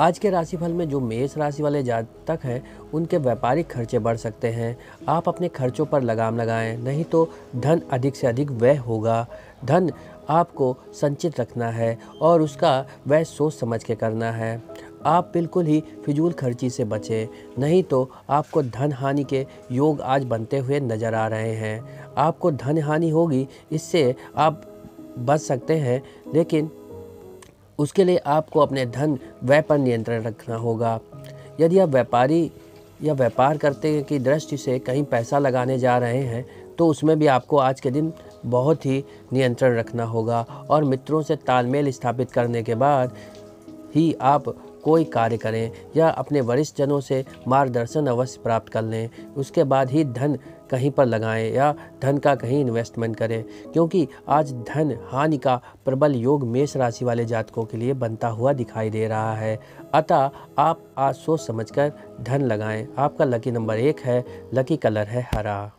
आज के राशिफल में जो मेष राशि वाले जातक हैं, उनके व्यापारिक खर्चे बढ़ सकते हैं। आप अपने खर्चों पर लगाम लगाएँ, नहीं तो धन अधिक से अधिक व्यय होगा। धन आपको संचित रखना है और उसका व्यय सोच समझ के करना है। आप बिल्कुल ही फिजूल खर्ची से बचें, नहीं तो आपको धन हानि के योग आज बनते हुए नज़र आ रहे हैं। आपको धन हानि होगी, इससे आप बच सकते हैं, लेकिन उसके लिए आपको अपने धन व्यय पर नियंत्रण रखना होगा। यदि आप व्यापारी या व्यापार करते की दृष्टि से कहीं पैसा लगाने जा रहे हैं तो उसमें भी आपको आज के दिन बहुत ही नियंत्रण रखना होगा और मित्रों से तालमेल स्थापित करने के बाद ही आप कोई कार्य करें या अपने वरिष्ठ जनों से मार्गदर्शन अवश्य प्राप्त कर लें। उसके बाद ही धन कहीं पर लगाएँ या धन का कहीं इन्वेस्टमेंट करें, क्योंकि आज धन हानि का प्रबल योग मेष राशि वाले जातकों के लिए बनता हुआ दिखाई दे रहा है। अतः आप आज सोच समझकर धन लगाएँ। आपका लकी नंबर एक है लकी कलर है हरा।